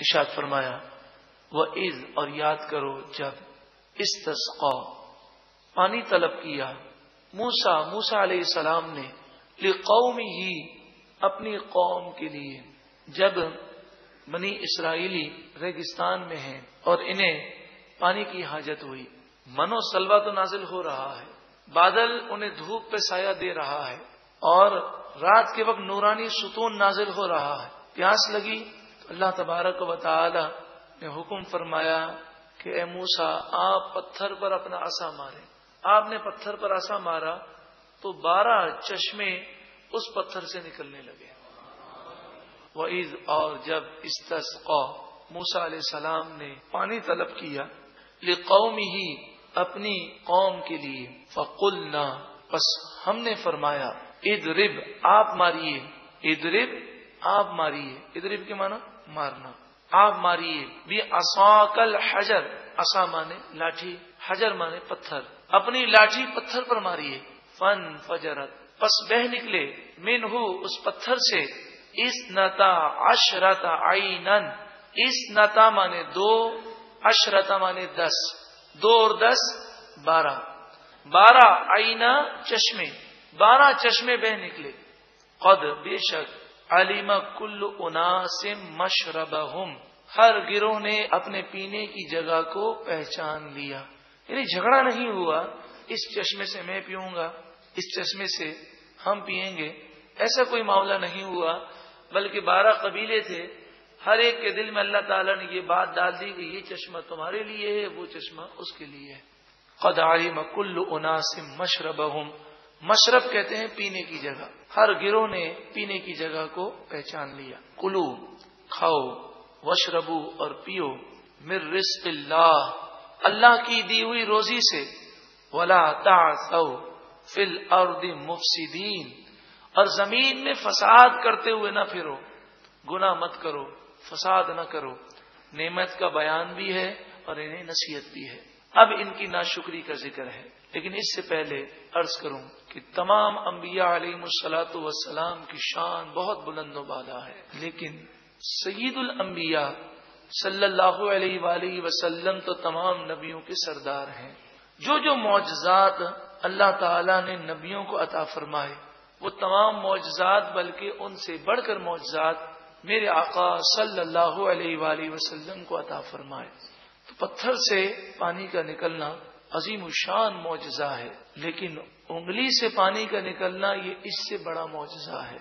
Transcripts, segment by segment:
اشاد فرمایا وہ عز اور یاد کرو، جب استسقا، پانی طلب کیا موسا موسا علیہ السلام نے قوم ہی اپنی قوم کے لیے، جب بنی اسرائیلی ریگستان میں ہیں اور انہیں پانی کی حاجت ہوئی، منو سلوا تو نازل ہو رہا ہے، بادل انہیں دھوپ پہ سایہ دے رہا ہے اور رات کے وقت نورانی ستون نازل ہو رہا ہے، پیاس لگی اللہ تبارک و تعالی نے حکم فرمایا کہ اے موسا آپ پتھر پر اپنا آسا مارے آپ نے پتھر پر آسا مارا تو بارہ چشمے اس پتھر سے نکلنے لگے۔ وہ عید اور جب استسقا موسا علیہ السلام نے پانی طلب کیا قوم ہی اپنی قوم کے لیے۔ فقل نہ بس ہم نے فرمایا اد رب آپ ماریے۔ اد رب آپ ماریے۔ ادرب کے مانا مارنا۔ آپ ماریے۔ بھی اصاکل حجر اصا مانے لاٹھی، حجر مانے پتھر۔ اپنی لاٹھی پتھر پر ماریے۔ فن فجرت۔ پس بہ نکلے۔ مین اس پتھر سے۔ اس نتا اشرتا آئی نن اس نتا مانے دو اشرتا مانے دس۔ دو اور دس، بارہ۔ بارہ آئینہ چشمے۔ بارہ چشمے بہ نکلے۔ قد بے شک۔ علیما کل اناسم مشرب ہر گروہ نے اپنے پینے کی جگہ کو پہچان لیا۔ یعنی جھگڑا نہیں ہوا۔ اس چشمے سے میں پیوں گا، اس چشمے سے ہم پیئیں گے۔ ایسا کوئی معاملہ نہیں ہوا، بلکہ بارہ قبیلے تھے۔ ہر ایک کے دل میں اللہ تعالیٰ نے یہ بات ڈال دی کہ یہ چشمہ تمہارے لیے ہے، وہ چشمہ اس کے لیے ہے۔ قد قداری مکل اناسم مشرب مشرب کہتے ہیں پینے کی جگہ۔ ہر گروہ نے پینے کی جگہ کو پہچان لیا۔ کلو کھاؤ وشربو اور پیو۔ مر رزق اللہ اللہ کی دی ہوئی روزی سے۔ ولا تا فل ارد مفسدین۔ اور زمین میں فساد کرتے ہوئے نہ پھرو۔ گنا مت کرو، فساد نہ کرو۔ نعمت کا بیان بھی ہے اور انہیں نصیحت بھی ہے۔ اب ان کی ناشکری کا ذکر ہے۔ لیکن اس سے پہلے عرض کروں کہ تمام انبیاء علیہ مسلاط وسلام کی شان بہت بلند و بالا ہے۔ لیکن سعید الانبیاء صلی اللہ علیہ وآلہ وسلم تو تمام نبیوں کے سردار ہیں۔ جو جو معجزات اللہ تعالی نے نبیوں کو عطا فرمائے، وہ تمام معجزات بلکہ ان سے بڑھ کر معجزات میرے آقا صلی اللہ علیہ وآلہ وسلم کو عطا فرمائے۔ تو پتھر سے پانی کا نکلنا عظیم الشان معجزہ ہے، لیکن انگلی سے پانی کا نکلنا یہ اس سے بڑا معجزہ ہے۔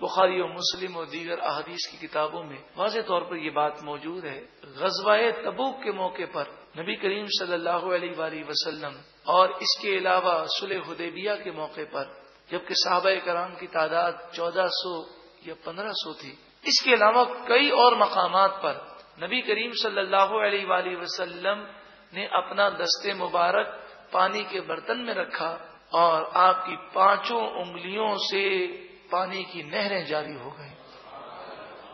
بخاری و مسلم اور دیگر احادیث کی کتابوں میں واضح طور پر یہ بات موجود ہے۔ غزوہ تبوک کے موقع پر نبی کریم صلی اللہ علیہ وآلہ وسلم اور اس کے علاوہ سلح حدیبیہ کے موقع پر، جبکہ صحابہ کرام کی تعداد چودہ سو یا پندرہ سو تھی۔ اس کے علاوہ کئی اور مقامات پر نبی کریم صلی اللہ علیہ وآلہ وسلم نے اپنا دستے مبارک پانی کے برتن میں رکھا اور آپ کی پانچوں انگلیوں سے پانی کی نہریں جاری ہو گئی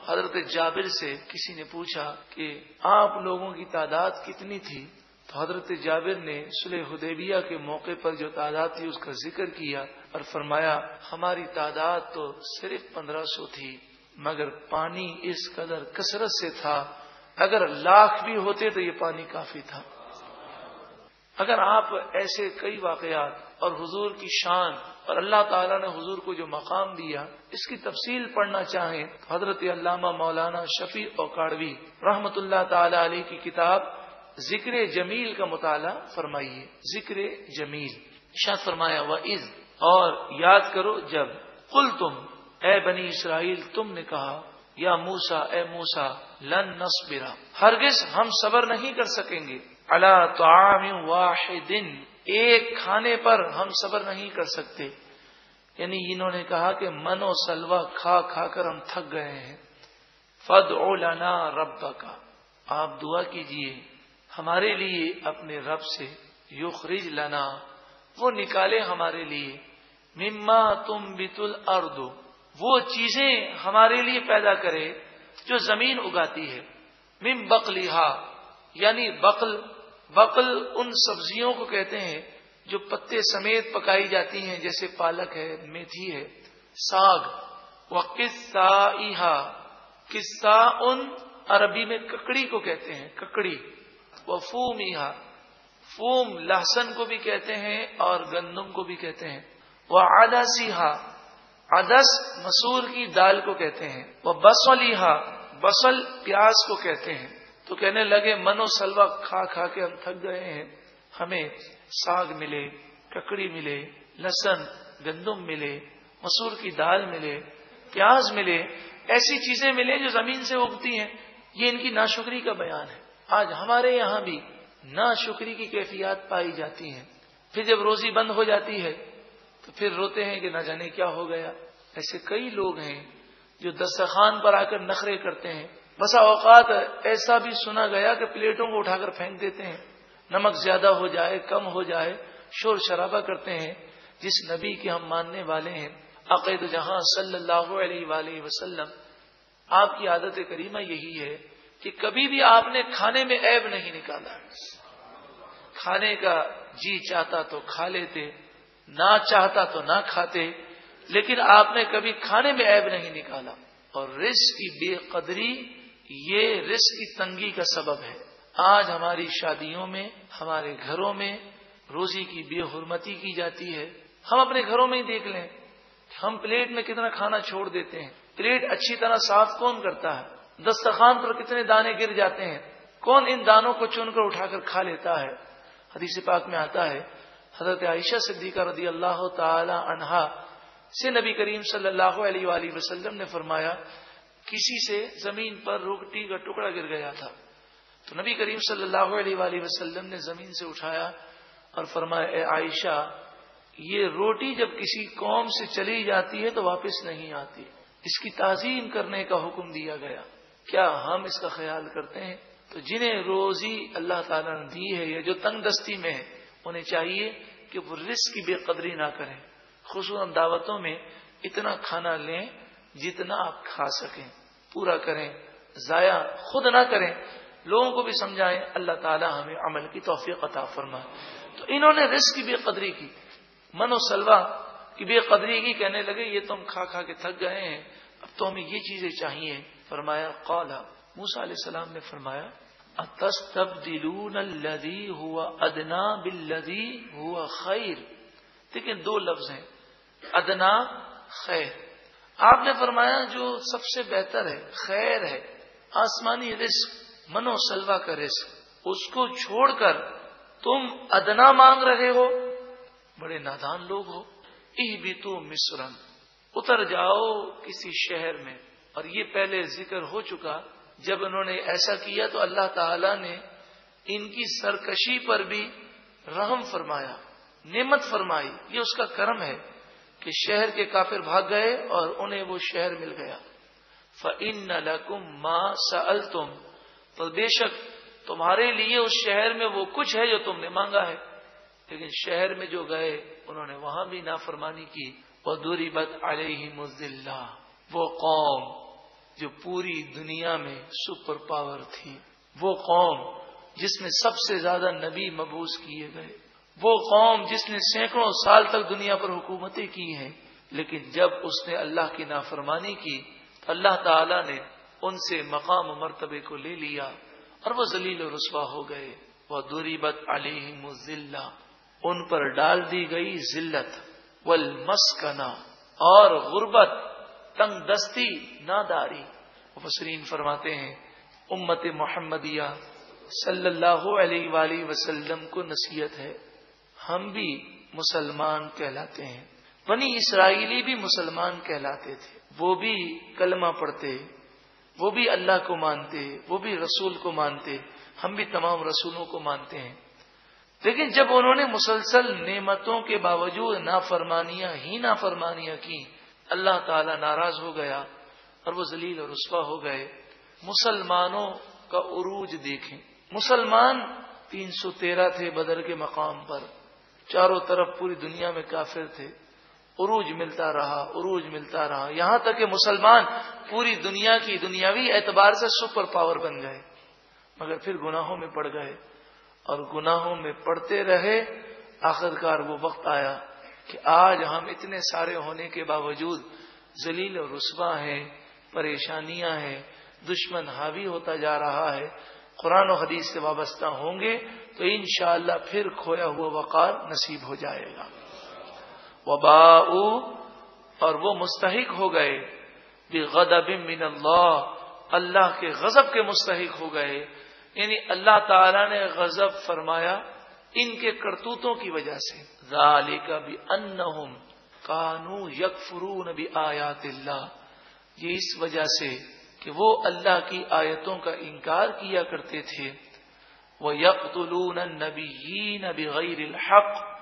حضرت جابر سے کسی نے پوچھا کہ آپ لوگوں کی تعداد کتنی تھی؟ تو حضرت جابر نے سلح حدیبیہ کے موقع پر جو تعداد تھی اس کا ذکر کیا اور فرمایا، ہماری تعداد تو صرف پندرہ سو تھی، مگر پانی اس قدر کثرت سے تھا، اگر لاکھ بھی ہوتے تو یہ پانی کافی تھا۔ اگر آپ ایسے کئی واقعات اور حضور کی شان اور اللہ تعالیٰ نے حضور کو جو مقام دیا، اس کی تفصیل پڑھنا چاہیں تو حضرت علامہ مولانا شفیع اوکاڑوی رحمت اللہ تعالی علیہ کی کتاب ذکر جمیل کا مطالعہ فرمائیے۔ ذکر جمیل۔ شاہ فرمایا و عز اور یاد کرو جب کل تم اے بنی اسرائیل، تم نے کہا، یا موسا اے موسا لن نصبرا، ہرگز ہم صبر نہیں کر سکیں گے۔ اللہ تو واحد، ایک کھانے پر ہم صبر نہیں کر سکتے۔ یعنی انہوں نے کہا کہ من و سلوا کھا کھا کر ہم تھک گئے ہیں۔ فد او لنا رب کا آپ دعا کیجیے، ہمارے لیے اپنے رب سے یخرج لنا، وہ نکالے ہمارے لیے۔ مما تم بت الرد وہ چیزیں ہمارے لیے پیدا کرے جو زمین اگاتی ہے۔ مم بقلیہ یعنی بقل بقل ان سبزیوں کو کہتے ہیں جو پتے سمیت پکائی جاتی ہیں، جیسے پالک ہے، میتھی ہے، ساگ و قصہ قصہ ان عربی میں ککڑی کو کہتے ہیں، ککڑی وہ فوم فوم لہسن کو بھی کہتے ہیں اور گندم کو بھی کہتے ہیں وہ آداسیحا ادس مسور کی دال کو کہتے ہیں وہ بسلیحا بسل پیاز کو کہتے ہیں۔ تو کہنے لگے منو سلوا کھا کھا کے ہم تھک گئے ہیں۔ ہمیں ساگ ملے، ککڑی ملے، لہسن، گندم ملے، مسور کی دال ملے، پیاز ملے، ایسی چیزیں ملے جو زمین سے اگتی ہیں۔ یہ ان کی ناشکری کا بیان ہے۔ آج ہمارے یہاں بھی ناشکری کی کیفیات پائی جاتی ہیں۔ پھر جب روزی بند ہو جاتی ہے، تو پھر روتے ہیں کہ نہ جانے کیا ہو گیا۔ ایسے کئی لوگ ہیں جو دستخان پر آ کر نخرے کرتے ہیں۔ بسا اوقات ایسا بھی سنا گیا کہ پلیٹوں کو اٹھا کر پھینک دیتے ہیں۔ نمک زیادہ ہو جائے، کم ہو جائے، شور شرابہ کرتے ہیں۔ جس نبی کے ہم ماننے والے ہیں۔ عقید جہاں صلی اللہ علیہ وآلہ وسلم۔ آپ کی عادت کریمہ یہی ہے کہ کبھی بھی آپ نے کھانے میں عیب نہیں نکالا۔ کھانے کا جی چاہتا تو کھا لیتے، نہ چاہتا تو نہ کھاتے، لیکن آپ نے کبھی کھانے میں عیب نہیں نکالا۔ اور رزق کی بے قدری یہ رزق کی تنگی کا سبب ہے۔ آج ہماری شادیوں میں، ہمارے گھروں میں روزی کی بے حرمتی کی جاتی ہے۔ ہم اپنے گھروں میں ہی دیکھ لیں۔ ہم پلیٹ میں کتنا کھانا چھوڑ دیتے ہیں۔ پلیٹ اچھی طرح صاف کون کرتا ہے؟ دستخان پر کتنے دانے گر جاتے ہیں۔ کون ان دانوں کو چن کر اٹھا کر کھا لیتا ہے؟ حدیث پاک میں آتا ہے، حضرت عائشہ صدیقہ رضی اللہ تعالی عنہا سے نبی کریم صلی اللہ علیہ وآلہ وسلم نے فرمایا کسی سے زمین پر روکٹی کا ٹکڑا گر گیا تھا۔ تو نبی کریم صلی اللہ علیہ وآلہ وسلم نے زمین سے اٹھایا اور فرمایا، اے عائشہ، یہ روٹی جب کسی قوم سے چلی جاتی ہے تو واپس نہیں آتی۔ اس کی تعظیم کرنے کا حکم دیا گیا۔ کیا ہم اس کا خیال کرتے ہیں؟ تو جنہیں روزی اللہ تعالیٰ نے دی ہے یا جو تنگ دستی میں ہے انہیں چاہیے کہ وہ رزق کی بے قدری نہ کریں۔ خصوصاً دعوتوں میں اتنا کھانا لیں جتنا آپ کھا سکیں، پورا کریں، ضائع خود نہ کریں، لوگوں کو بھی سمجھائیں، اللہ تعالیٰ ہمیں عمل کی توفیق عطا فرمائے۔ تو انہوں نے رزق کی بے قدری کی۔ من و سلوا کی بے قدری کی کہنے لگے، یہ تم کھا کھا کے تھک گئے ہیں، اب تو ہمیں یہ چیزیں چاہیے۔ فرمایا قالا موسا علیہ السلام نے فرمایا ہوا ادنا بلدی ہوا خیر دیکھیں دو لفظ ہیں ادنا خیر آپ نے فرمایا جو سب سے بہتر ہے، خیر ہے، آسمانی رزق منو سلوا کا رزق، اس کو چھوڑ کر تم ادنا مانگ رہے ہو، بڑے نادان لوگ ہو۔ ای بھی تو مصرن اتر جاؤ کسی شہر میں۔ اور یہ پہلے ذکر ہو چکا، جب انہوں نے ایسا کیا تو اللہ تعالی نے ان کی سرکشی پر بھی رحم فرمایا، نعمت فرمائی۔ یہ اس کا کرم ہے۔ کہ شہر کے کافر بھاگ گئے اور انہیں وہ شہر مل گیا۔ فن لکم ماں سل تم تو بے شک تمہارے لیے اس شہر میں وہ کچھ ہے جو تم نے مانگا ہے۔ لیکن شہر میں جو گئے، انہوں نے وہاں بھی نافرمانی کی۔ وہ دوری بد علیہ مزلہ وہ قوم جو پوری دنیا میں سپر پاور تھی۔ وہ قوم جس میں سب سے زیادہ نبی مبوس کیے گئے۔ وہ قوم جس نے سینکڑوں سال تک دنیا پر حکومتیں کی ہیں، لیکن جب اس نے اللہ کی نافرمانی کی، تو اللہ تعالی نے ان سے مقام و مرتبے کو لے لیا اور وہ ذلیل و رسوا ہو گئے۔ وہ دوری بد علیہ مزلہ ان پر ڈال دی گئی ذلت۔ والمسکنہ اور غربت، تنگ دستی، ناداری۔ مفسرین فرماتے ہیں، امت محمدیہ صلی اللہ علیہ وآلہ وسلم کو نصیحت ہے ہم بھی مسلمان کہلاتے ہیں۔ بنی اسرائیلی بھی مسلمان کہلاتے تھے۔ وہ بھی کلمہ پڑھتے، وہ بھی اللہ کو مانتے، وہ بھی رسول کو مانتے۔ ہم بھی تمام رسولوں کو مانتے ہیں۔ لیکن جب انہوں نے مسلسل نعمتوں کے باوجود نافرمانیاں ہی نافرمانیاں کی اللہ تعالی ناراض ہو گیا اور وہ ذلیل اور رسوا ہو گئے۔ مسلمانوں کا عروج دیکھیں۔ مسلمان تین سو تیرہ تھے بدر کے مقام پر۔ چاروں طرف پوری دنیا میں کافر تھے۔ عروج ملتا رہا، عروج ملتا رہا۔ یہاں تک کہ مسلمان پوری دنیا کی دنیاوی اعتبار سے سپر پاور بن گئے۔ مگر پھر گناہوں میں پڑ گئے۔ اور گناہوں میں پڑتے رہے۔ آخرکار وہ وقت آیا کہ آج ہم اتنے سارے ہونے کے باوجود ذلیل اور رسوا ہیں، پریشانیاں ہیں، دشمن حاوی ہوتا جا رہا ہے۔ قرآن و حدیث سے وابستہ ہوں گے۔ تو انشاءاللہ پھر کھویا ہوا وقار نصیب ہو جائے گا۔ وبا اور وہ مستحق ہو گئے۔ غدب من اللہ اللہ کے غضب کے مستحق ہو گئے۔ یعنی اللہ تعالی نے غضب فرمایا ان کے کرتوتوں کی وجہ سے۔ ذالک بھی ان کانو یک فرون بھی آیات اللہ۔ یہ اس وجہ سے کہ وہ اللہ کی آیتوں کا انکار کیا کرتے تھے۔ وہ یکلون نبی نبی الحق۔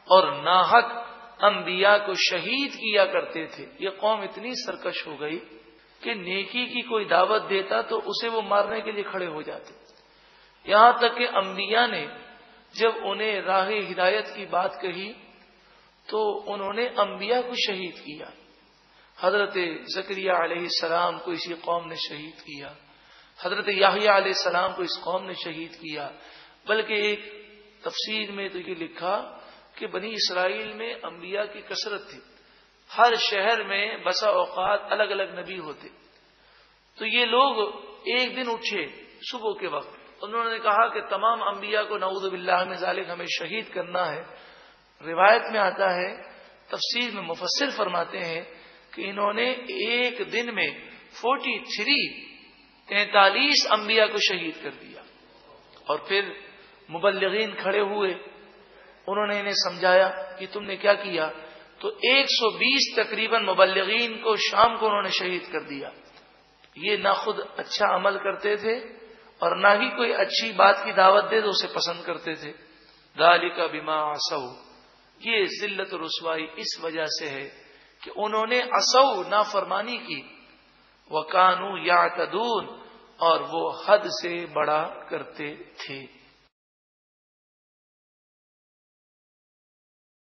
اور ناحق انبیاء کو شہید کیا کرتے تھے۔ یہ قوم اتنی سرکش ہو گئی کہ نیکی کی کوئی دعوت دیتا تو اسے وہ مارنے کے لیے کھڑے ہو جاتے۔ یہاں تک کہ انبیاء نے جب انہیں راہ ہدایت کی بات کہی تو انہوں نے انبیاء کو شہید کیا۔ حضرت زکریہ علیہ السلام کو اسی قوم نے شہید کیا۔ حضرت یاہیا علیہ السلام کو اس قوم نے شہید کیا، بلکہ ایک تفسیر میں تو یہ لکھا کہ بنی اسرائیل میں انبیاء کی کثرت تھی۔ ہر شہر میں بسا اوقات الگ الگ نبی ہوتے۔ تو یہ لوگ ایک دن اٹھے صبح کے وقت۔ انہوں نے کہا کہ تمام انبیاء کو نعوذ باللہ میں ذالک ہمیں شہید کرنا ہے۔ روایت میں آتا ہے، تفسیر میں مفسر فرماتے ہیں کہ انہوں نے ایک دن میں فورٹی تھری تینتالیس انبیاء کو شہید کر دیا۔ اور پھر مبلغین کھڑے ہوئے، انہوں نے انہیں سمجھایا کہ تم نے کیا کیا؟ تو ایک سو بیس تقریباً مبلغین کو شام کو انہوں نے شہید کر دیا۔ یہ نہ خود اچھا عمل کرتے تھے اور نہ ہی کوئی اچھی بات کی دعوت دے تو اسے پسند کرتے تھے۔ دالی کا بیما آسو یہ ذلت رسوائی اس وجہ سے ہے کہ انہوں نے اصو نافرمانی کی۔ وہ کانو یا اور وہ حد سے بڑا کرتے تھے۔